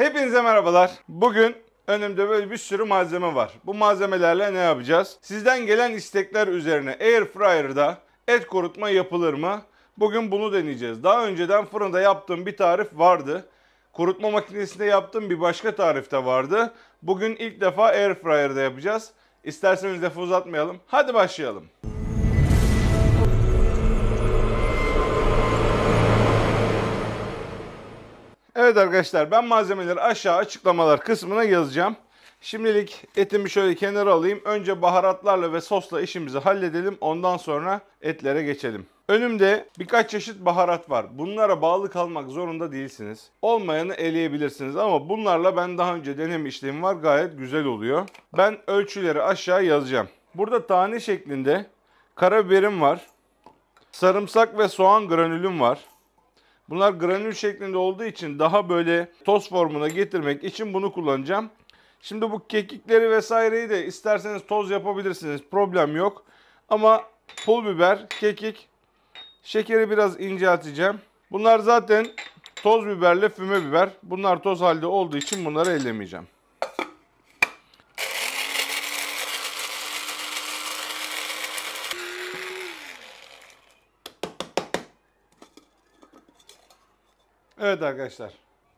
Hepinize merhabalar. Bugün önümde böyle bir sürü malzeme var. Bu malzemelerle ne yapacağız? Sizden gelen istekler üzerine Air Fryer'da et kurutma yapılır mı? Bugün bunu deneyeceğiz. Daha önceden fırında yaptığım bir tarif vardı. Kurutma makinesinde yaptığım bir başka tarif de vardı. Bugün ilk defa Air Fryer'da yapacağız. İsterseniz lafı uzatmayalım. Hadi başlayalım. Evet arkadaşlar ben malzemeleri aşağı açıklamalar kısmına yazacağım. Şimdilik etimi şöyle kenara alayım. Önce baharatlarla ve sosla işimizi halledelim. Ondan sonra etlere geçelim. Önümde birkaç çeşit baharat var. Bunlara bağlı kalmak zorunda değilsiniz. Olmayanı eleyebilirsiniz ama bunlarla ben daha önce denemişliğim var. Gayet güzel oluyor. Ben ölçüleri aşağı yazacağım. Burada tane şeklinde karabiberim var. Sarımsak ve soğan granülüm var. Bunlar granül şeklinde olduğu için daha böyle toz formuna getirmek için bunu kullanacağım. Şimdi bu kekikleri vesaireyi de isterseniz toz yapabilirsiniz. Problem yok. Ama pul biber, kekik, şekeri biraz incelteceğim. Bunlar zaten toz biberle füme biber. Bunlar toz halde olduğu için bunları ellemeyeceğim. Evet arkadaşlar.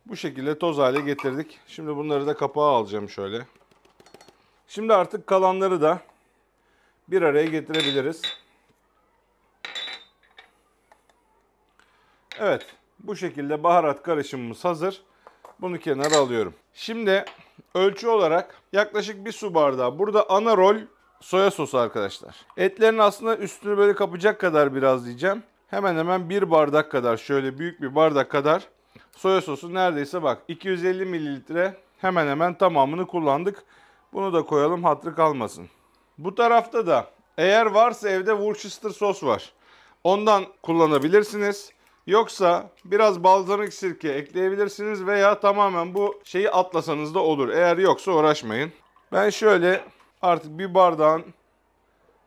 Bu şekilde toz hale getirdik. Şimdi bunları da kapağa alacağım şöyle. Şimdi artık kalanları da bir araya getirebiliriz. Evet. Bu şekilde baharat karışımımız hazır. Bunu kenara alıyorum. Şimdi ölçü olarak yaklaşık bir su bardağı. Burada ana rol soya sosu arkadaşlar. Etlerin aslında üstünü böyle kapacak kadar biraz diyeceğim. Hemen hemen bir bardak kadar şöyle büyük bir bardak kadar soya sosu neredeyse bak 250 mililitre hemen hemen tamamını kullandık. Bunu da koyalım hatırı kalmasın. Bu tarafta da eğer varsa evde Worcester sos var. Ondan kullanabilirsiniz. Yoksa biraz balzamik sirke ekleyebilirsiniz veya tamamen bu şeyi atlasanız da olur. Eğer yoksa uğraşmayın. Ben şöyle artık bir bardağın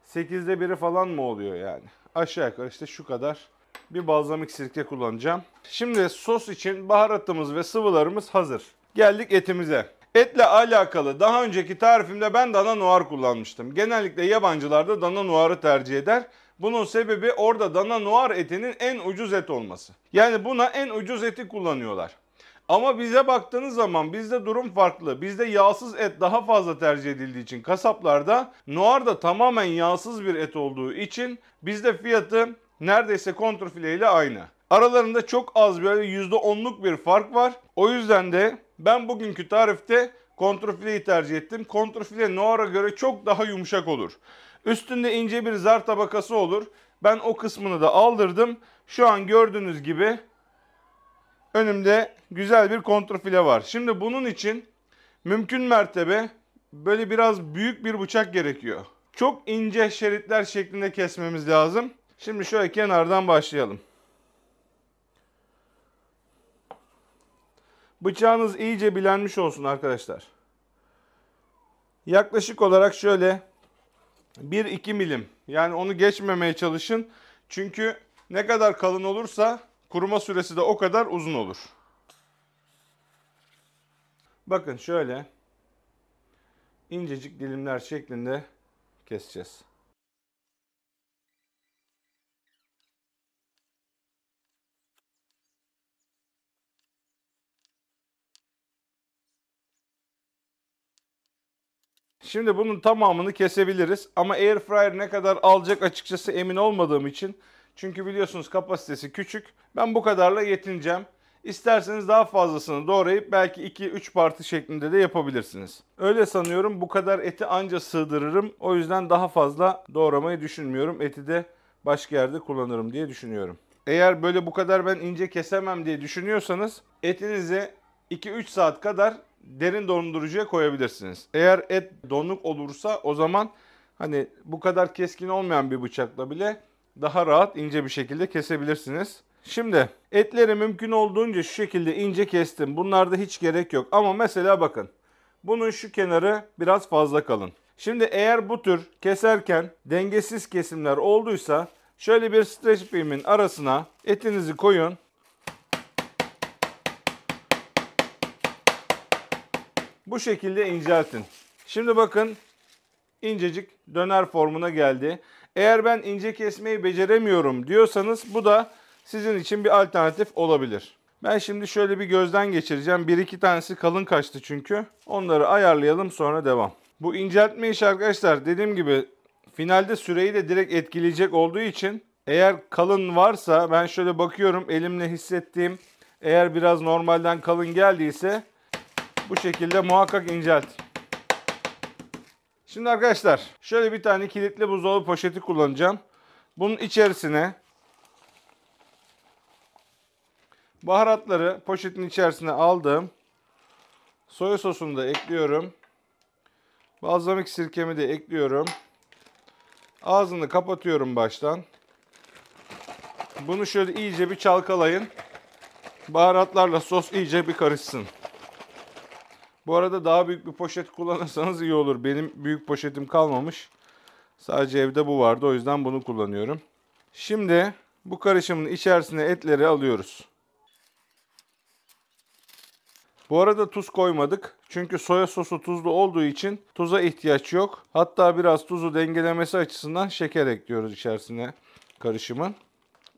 8'de biri falan mı oluyor yani? Aşağı yukarı işte şu kadar bir balzamik sirke kullanacağım. Şimdi sos için baharatımız ve sıvılarımız hazır. Geldik etimize. Etle alakalı daha önceki tarifimde ben dana noir kullanmıştım. Genellikle yabancılar da dana noir'ı tercih eder. Bunun sebebi orada dana noir etinin en ucuz et olması. Yani buna en ucuz eti kullanıyorlar. Ama bize baktığınız zaman bizde durum farklı. Bizde yağsız et daha fazla tercih edildiği için kasaplarda noir da tamamen yağsız bir et olduğu için bizde fiyatı neredeyse kontrfile ile aynı. Aralarında çok az böyle %10'luk bir fark var. O yüzden de ben bugünkü tarifte kontrfileyi tercih ettim. Kontrfile noir'a göre çok daha yumuşak olur. Üstünde ince bir zar tabakası olur. Ben o kısmını da aldırdım. Şu an gördüğünüz gibi önümde güzel bir kontrfile var. Şimdi bunun için mümkün mertebe böyle biraz büyük bir bıçak gerekiyor. Çok ince şeritler şeklinde kesmemiz lazım. Şimdi şöyle kenardan başlayalım. Bıçağınız iyice bilenmiş olsun arkadaşlar. Yaklaşık olarak şöyle 1-2 milim. Yani onu geçmemeye çalışın. Çünkü ne kadar kalın olursa kuruma süresi de o kadar uzun olur. Bakın şöyle incecik dilimler şeklinde keseceğiz. Şimdi bunun tamamını kesebiliriz ama air fryer ne kadar alacak açıkçası emin olmadığım için. Çünkü biliyorsunuz kapasitesi küçük. Ben bu kadarla yetineceğim. İsterseniz daha fazlasını doğrayıp belki 2-3 parti şeklinde de yapabilirsiniz. Öyle sanıyorum bu kadar eti anca sığdırırım. O yüzden daha fazla doğramayı düşünmüyorum. Eti de başka yerde kullanırım diye düşünüyorum. Eğer böyle bu kadar ben ince kesemem diye düşünüyorsanız etinizi 2-3 saat kadar derin dondurucuya koyabilirsiniz. Eğer et donuk olursa o zaman hani bu kadar keskin olmayan bir bıçakla bile daha rahat ince bir şekilde kesebilirsiniz. Şimdi etleri mümkün olduğunca şu şekilde ince kestim. Bunlarda hiç gerek yok. Ama mesela bakın. Bunun şu kenarı biraz fazla kalın. Şimdi eğer bu tür keserken dengesiz kesimler olduysa şöyle bir streç filmin arasına etinizi koyun. Bu şekilde inceltin. Şimdi bakın incecik döner formuna geldi. Eğer ben ince kesmeyi beceremiyorum diyorsanız bu da sizin için bir alternatif olabilir. Ben şimdi şöyle bir gözden geçireceğim. Bir iki tanesi kalın kaçtı çünkü. Onları ayarlayalım sonra devam. Bu inceltme işi arkadaşlar dediğim gibi finalde süreyi de direkt etkileyecek olduğu için eğer kalın varsa ben şöyle bakıyorum elimle hissettiğim eğer biraz normalden kalın geldiyse bu şekilde muhakkak incelt. Şimdi arkadaşlar şöyle bir tane kilitli buzdolabı poşeti kullanacağım. Bunun içerisine baharatları poşetin içerisine aldım. Soya sosunu da ekliyorum. Balzamik sirkemi de ekliyorum. Ağzını kapatıyorum baştan. Bunu şöyle iyice bir çalkalayın. Baharatlarla sos iyice bir karışsın. Bu arada daha büyük bir poşet kullanırsanız iyi olur. Benim büyük poşetim kalmamış. Sadece evde bu vardı o yüzden bunu kullanıyorum. Şimdi bu karışımın içerisine etleri alıyoruz. Bu arada tuz koymadık. Çünkü soya sosu tuzlu olduğu için tuza ihtiyaç yok. Hatta biraz tuzu dengelemesi açısından şeker ekliyoruz içerisine karışımın.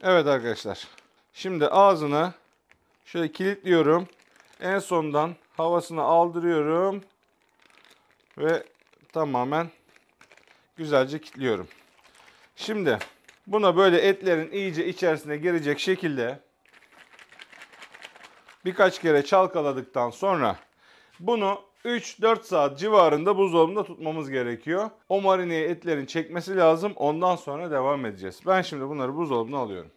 Evet arkadaşlar. Şimdi ağzını şöyle kilitliyorum. En sondan havasını aldırıyorum. Ve tamamen güzelce kilitliyorum. Şimdi buna böyle etlerin iyice içerisine girecek şekilde birkaç kere çalkaladıktan sonra bunu 3-4 saat civarında buzdolabında tutmamız gerekiyor. O marineye etlerin çekmesi lazım. Ondan sonra devam edeceğiz. Ben şimdi bunları buzdolabına alıyorum.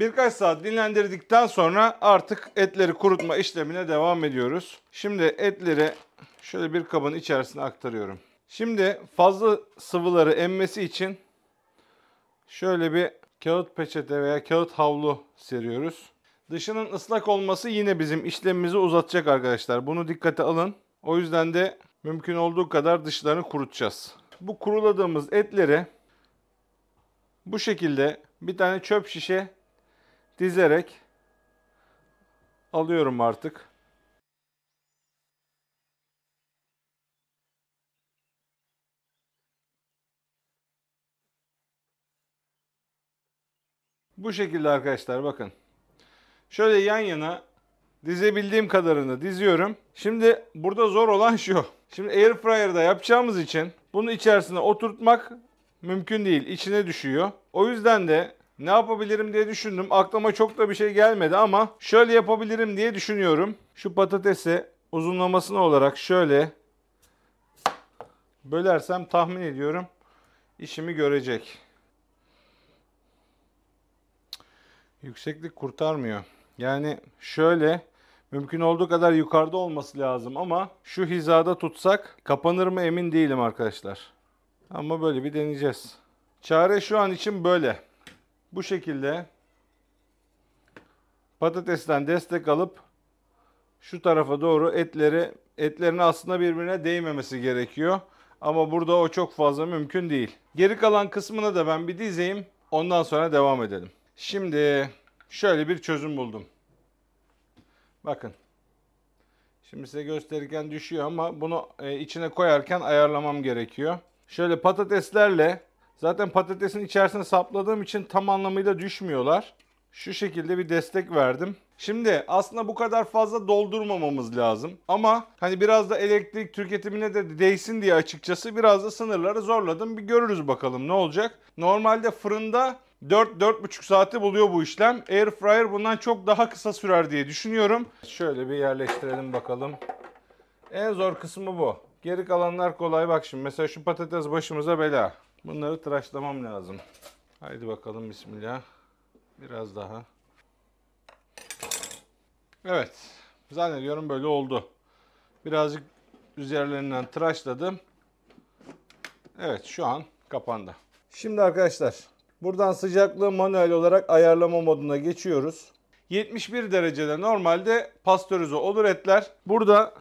Birkaç saat dinlendirdikten sonra artık etleri kurutma işlemine devam ediyoruz. Şimdi etleri şöyle bir kabın içerisine aktarıyorum. Şimdi fazla sıvıları emmesi için şöyle bir kağıt peçete veya kağıt havlu seriyoruz. Dışının ıslak olması yine bizim işlemimizi uzatacak arkadaşlar. Bunu dikkate alın. O yüzden de mümkün olduğu kadar dışlarını kurutacağız. Bu kuruladığımız etleri bu şekilde bir tane çöp şişe dizerek alıyorum artık. Bu şekilde arkadaşlar bakın. Şöyle yan yana dizebildiğim kadarını diziyorum. Şimdi burada zor olan şu. Şimdi air fryer'da yapacağımız için bunu içerisine oturtmak mümkün değil. İçine düşüyor. O yüzden de ne yapabilirim diye düşündüm. Aklıma çok da bir şey gelmedi ama şöyle yapabilirim diye düşünüyorum. Şu patatesi uzunlamasına olarak şöyle bölersem tahmin ediyorum işimi görecek. Yükseklik kurtarmıyor. Yani şöyle mümkün olduğu kadar yukarıda olması lazım ama şu hizada tutsak kapanır mı emin değilim arkadaşlar. Ama böyle bir deneyeceğiz. Çare şu an için böyle. Bu şekilde patatesten destek alıp şu tarafa doğru etleri etlerin aslında birbirine değmemesi gerekiyor. Ama burada o çok fazla mümkün değil. Geri kalan kısmını da ben bir dizeyim. Ondan sonra devam edelim. Şimdi şöyle bir çözüm buldum. Bakın. Şimdi size gösterirken düşüyor ama bunu e, içine koyarken ayarlamam gerekiyor. Şöyle patateslerle zaten patatesin içerisine sapladığım için tam anlamıyla düşmüyorlar. Şu şekilde bir destek verdim. Şimdi aslında bu kadar fazla doldurmamamız lazım. Ama hani biraz da elektrik tüketimine de değsin diye açıkçası biraz da sınırları zorladım. Bir görürüz bakalım ne olacak. Normalde fırında 4-4,5 saati buluyor bu işlem. Air fryer bundan çok daha kısa sürer diye düşünüyorum. Şöyle bir yerleştirelim bakalım. En zor kısmı bu. Geri kalanlar kolay. Bak şimdi mesela şu patates başımıza bela. Bunları tıraşlamam lazım. Haydi bakalım bismillah. Biraz daha. Evet. Zannediyorum böyle oldu. Birazcık üzerlerinden tıraşladım. Evet şu an kapandı. Şimdi arkadaşlar buradan sıcaklığı manuel olarak ayarlama moduna geçiyoruz. 71 derecede normalde pastörize olur etler. Burada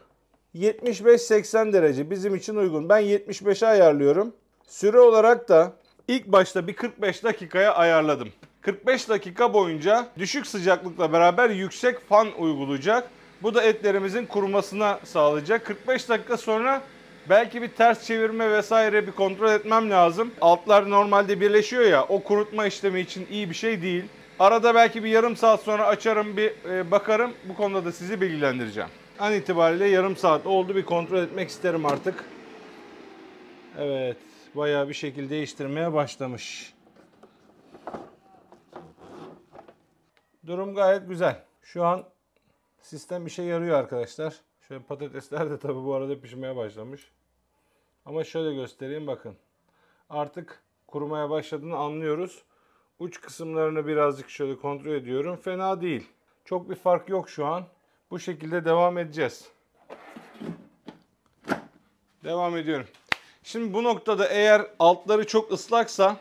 75-80 derece bizim için uygun. Ben 75'e ayarlıyorum. Süre olarak da ilk başta bir 45 dakikaya ayarladım. 45 dakika boyunca düşük sıcaklıkla beraber yüksek fan uygulayacak. Bu da etlerimizin kurumasına sağlayacak. 45 dakika sonra belki bir ters çevirme vesaire bir kontrol etmem lazım. Altlar normalde birleşiyor ya o kurutma işlemi için iyi bir şey değil. Arada belki bir yarım saat sonra açarım bir e, bakarım. Bu konuda da sizi bilgilendireceğim. An itibariyle yarım saat oldu bir kontrol etmek isterim artık. Evet bayağı bir şekil değiştirmeye başlamış. Durum gayet güzel. Şu an sistem işe yarıyor arkadaşlar. Şöyle patatesler de tabii bu arada pişmeye başlamış. Ama şöyle göstereyim bakın. Artık kurumaya başladığını anlıyoruz. Uç kısımlarını birazcık şöyle kontrol ediyorum. Fena değil. Çok bir fark yok şu an. Bu şekilde devam edeceğiz. Devam ediyorum. Şimdi bu noktada eğer altları çok ıslaksa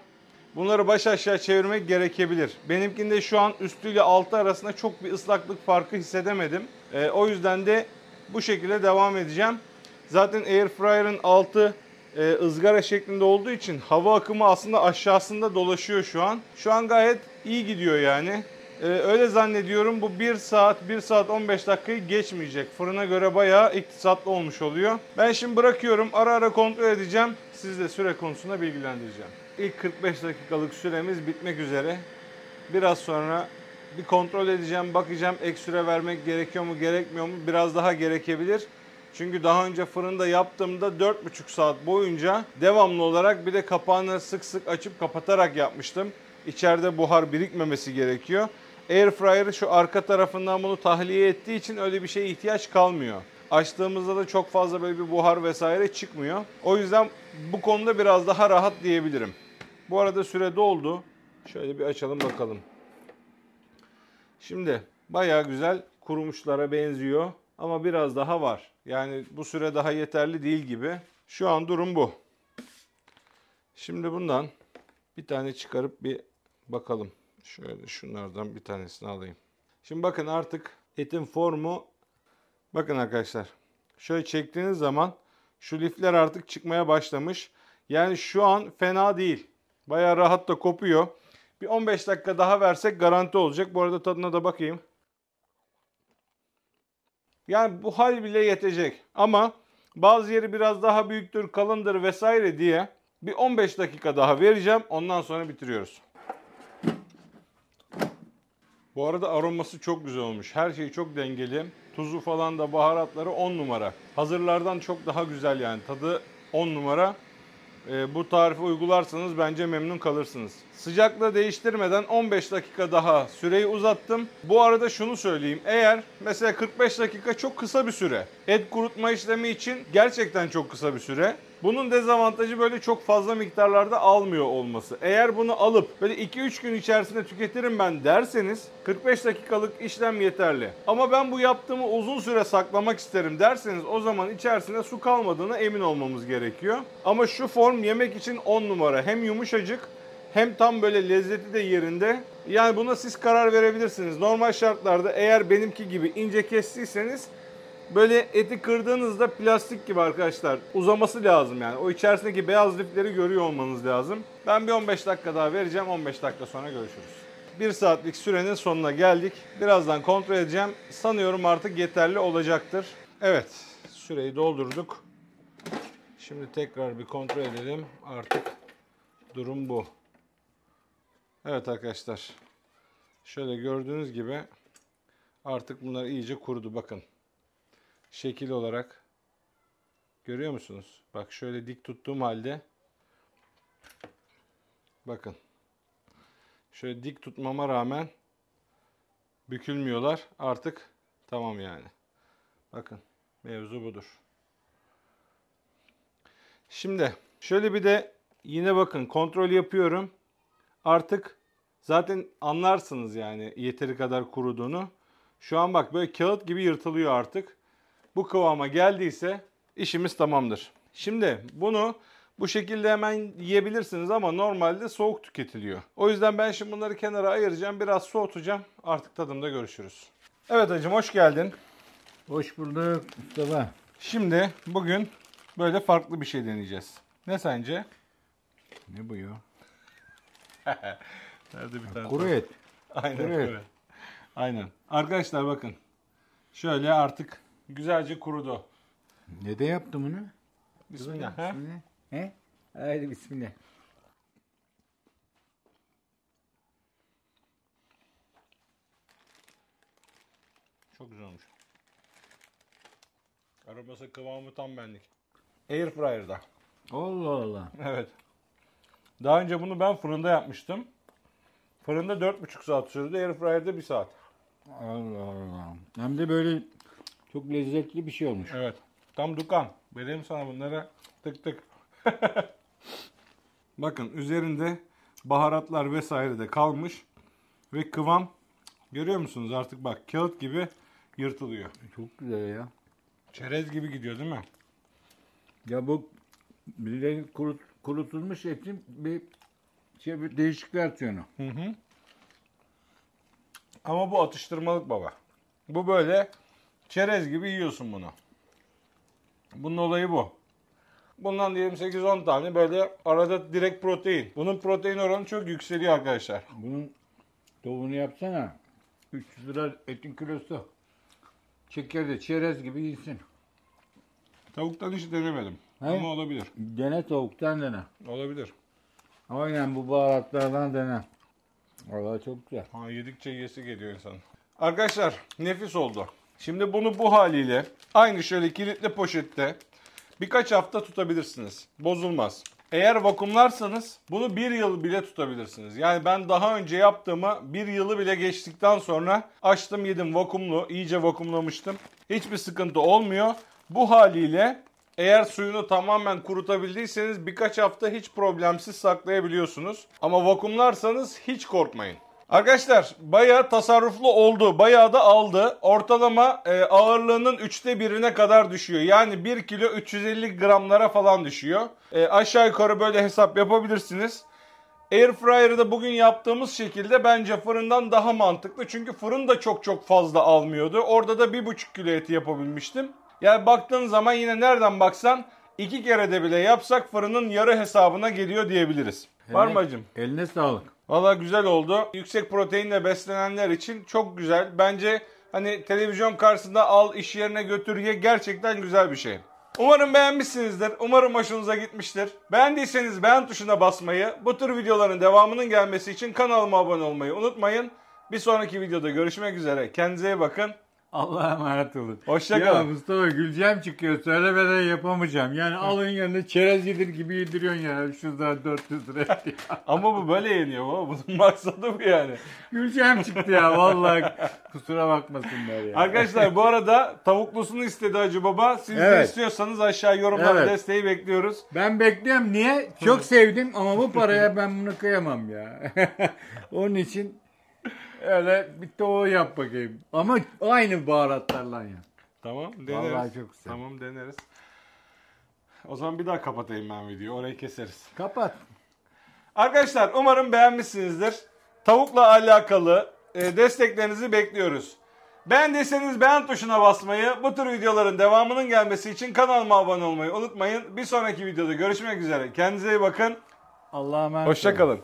bunları baş aşağı çevirmek gerekebilir. Benimkinde şu an üstüyle altı arasında çok bir ıslaklık farkı hissedemedim. Ee, o yüzden de bu şekilde devam edeceğim. Zaten Airfryer'ın altı e, ızgara şeklinde olduğu için hava akımı aslında aşağısında dolaşıyor şu an. Şu an gayet iyi gidiyor yani. Ee, öyle zannediyorum bu 1 saat 1 saat 15 dakikayı geçmeyecek. Fırına göre bayağı iktisatlı olmuş oluyor. Ben şimdi bırakıyorum ara ara kontrol edeceğim. Siz de süre konusunda bilgilendireceğim. İlk 45 dakikalık süremiz bitmek üzere. Biraz sonra bir kontrol edeceğim, bakacağım ek süre vermek gerekiyor mu, gerekmiyor mu? Biraz daha gerekebilir. Çünkü daha önce fırında yaptığımda 4,5 saat boyunca devamlı olarak bir de kapağını sık sık açıp kapatarak yapmıştım. İçeride buhar birikmemesi gerekiyor. Airfryer şu arka tarafından bunu tahliye ettiği için öyle bir şeye ihtiyaç kalmıyor. Açtığımızda da çok fazla böyle bir buhar vesaire çıkmıyor. O yüzden bu konuda biraz daha rahat diyebilirim. Bu arada süre doldu. Şöyle bir açalım bakalım. Şimdi bayağı güzel kurumuşlara benziyor ama biraz daha var. Yani bu süre daha yeterli değil gibi. Şu an durum bu. Şimdi bundan bir tane çıkarıp bir bakalım. Şöyle şunlardan bir tanesini alayım. Şimdi bakın artık etin formu bakın arkadaşlar. Şöyle çektiğiniz zaman şu lifler artık çıkmaya başlamış. Yani şu an fena değil. Bayağı rahat da kopuyor. Bir 15 dakika daha versek garanti olacak. Bu arada tadına da bakayım. Yani bu hal bile yetecek. Ama bazı yeri biraz daha büyüktür, kalındır vesaire diye bir 15 dakika daha vereceğim. Ondan sonra bitiriyoruz. Bu arada aroması çok güzel olmuş. Her şey çok dengeli. Tuzu falan da baharatları 10 numara. Hazırlardan çok daha güzel yani. Tadı 10 numara. Ee, bu tarifi uygularsanız bence memnun kalırsınız. Sıcaklığı değiştirmeden 15 dakika daha süreyi uzattım. Bu arada şunu söyleyeyim. Eğer mesela 45 dakika çok kısa bir süre. Et kurutma işlemi için gerçekten çok kısa bir süre. Bunun dezavantajı böyle çok fazla miktarlarda almıyor olması. Eğer bunu alıp böyle 2-3 gün içerisinde tüketirim ben derseniz 45 dakikalık işlem yeterli. Ama ben bu yaptığımı uzun süre saklamak isterim derseniz o zaman içerisinde su kalmadığına emin olmamız gerekiyor. Ama şu form yemek için 10 numara. Hem yumuşacık hem tam böyle lezzeti de yerinde. Yani buna siz karar verebilirsiniz. Normal şartlarda eğer benimki gibi ince kestiyseniz böyle eti kırdığınızda plastik gibi arkadaşlar uzaması lazım yani. O içerisindeki beyaz lifleri görüyor olmanız lazım. Ben bir 15 dakika daha vereceğim. 15 dakika sonra görüşürüz. 1 saatlik sürenin sonuna geldik. Birazdan kontrol edeceğim. Sanıyorum artık yeterli olacaktır. Evet, süreyi doldurduk. Şimdi tekrar bir kontrol edelim. Artık durum bu. Evet arkadaşlar. Şöyle gördüğünüz gibi artık bunlar iyice kurudu bakın şekil olarak görüyor musunuz? Bak şöyle dik tuttuğum halde bakın şöyle dik tutmama rağmen bükülmüyorlar. Artık tamam yani. Bakın mevzu budur. Şimdi şöyle bir de yine bakın kontrol yapıyorum. Artık zaten anlarsınız yani yeteri kadar kuruduğunu. Şu an bak böyle kağıt gibi yırtılıyor artık bu kıvama geldiyse işimiz tamamdır. Şimdi bunu bu şekilde hemen yiyebilirsiniz ama normalde soğuk tüketiliyor. O yüzden ben şimdi bunları kenara ayıracağım. Biraz soğutacağım. Artık tadımda görüşürüz. Evet hacım hoş geldin. Hoş bulduk Mustafa. Şimdi bugün böyle farklı bir şey deneyeceğiz. Ne sence? Ne bu ya? Nerede bir tane? Kuru et. Aynen Kuru et. Aynen. Arkadaşlar bakın. Şöyle artık güzelce kurudu. Ne de yaptım bunu? Bismillah. he? Bismillah. He? Haydi bismillah. Çok güzel olmuş. Arabası kıvamı tam benlik. Airfryer'da. Allah Allah. Evet. Daha önce bunu ben fırında yapmıştım. Fırında 4,5 saat sürdü. Airfryer'da 1 saat. Allah Allah. Hem de böyle çok lezzetli bir şey olmuş. Evet. Tam dukan. Vereyim sana bunları. Tık tık. Bakın üzerinde baharatlar vesaire de kalmış. Ve kıvam görüyor musunuz artık bak kağıt gibi yırtılıyor. Çok güzel ya. Çerez gibi gidiyor değil mi? Ya bu birileri kurut, kurutulmuş etin bir şey bir değişik versiyonu. Hı hı. Ama bu atıştırmalık baba. Bu böyle çerez gibi yiyorsun bunu. Bunun olayı bu. Bundan diyelim 8-10 tane böyle arada direkt protein. Bunun protein oranı çok yükseliyor arkadaşlar. Bunun tavuğunu yapsana. 300 lira etin kilosu. Şeker de çerez gibi yesin. Tavuktan hiç denemedim. He? Ama olabilir. Dene tavuktan dene. Olabilir. Aynen bu baharatlardan dene. Valla çok güzel. Ha, yedikçe yesi geliyor insanın. Arkadaşlar nefis oldu. Şimdi bunu bu haliyle aynı şöyle kilitli poşette birkaç hafta tutabilirsiniz. Bozulmaz. Eğer vakumlarsanız bunu bir yıl bile tutabilirsiniz. Yani ben daha önce yaptığımı bir yılı bile geçtikten sonra açtım yedim vakumlu. iyice vakumlamıştım. Hiçbir sıkıntı olmuyor. Bu haliyle eğer suyunu tamamen kurutabildiyseniz birkaç hafta hiç problemsiz saklayabiliyorsunuz. Ama vakumlarsanız hiç korkmayın. Arkadaşlar bayağı tasarruflu oldu. Bayağı da aldı. Ortalama e, ağırlığının üçte birine kadar düşüyor. Yani 1 kilo 350 gramlara falan düşüyor. E, aşağı yukarı böyle hesap yapabilirsiniz. Airfryer'da bugün yaptığımız şekilde bence fırından daha mantıklı. Çünkü fırın da çok çok fazla almıyordu. Orada da 1,5 kilo eti yapabilmiştim. Yani baktığın zaman yine nereden baksan iki kere de bile yapsak fırının yarı hesabına geliyor diyebiliriz. Var mı acım? Eline sağlık. Valla güzel oldu. Yüksek proteinle beslenenler için çok güzel. Bence hani televizyon karşısında al iş yerine götür ye gerçekten güzel bir şey. Umarım beğenmişsinizdir. Umarım hoşunuza gitmiştir. Beğendiyseniz beğen tuşuna basmayı, bu tür videoların devamının gelmesi için kanalıma abone olmayı unutmayın. Bir sonraki videoda görüşmek üzere. Kendinize iyi bakın. Allah'a emanet olun. Hoşça Ya. Mustafa güleceğim çıkıyor. Söylemeden yapamayacağım. Yani alın yanına çerez yedir gibi yediriyorsun ya. Şuradan 400 lira. Ama bu böyle yeniyor baba. Bunun maksadı bu yani. güleceğim çıktı ya vallahi. Kusura bakmasınlar ya. Arkadaşlar bu arada tavuklusunu istedi Hacı Baba. Siz de Evet. istiyorsanız aşağı yorumlara Evet. desteği bekliyoruz. Ben bekliyorum. Niye? Çok sevdim ama bu paraya ben bunu kıyamam ya. Onun için öyle bir tavuğu yap bakayım. Ama aynı baharatlarla yap. Tamam deneriz. Vallahi çok güzel. Tamam deneriz. O zaman bir daha kapatayım ben videoyu. Orayı keseriz. Kapat. Arkadaşlar umarım beğenmişsinizdir. Tavukla alakalı e, desteklerinizi bekliyoruz. Beğendiyseniz beğen tuşuna basmayı, bu tür videoların devamının gelmesi için kanalıma abone olmayı unutmayın. Bir sonraki videoda görüşmek üzere. Kendinize iyi bakın. Allah'a emanet olun. Hoşçakalın.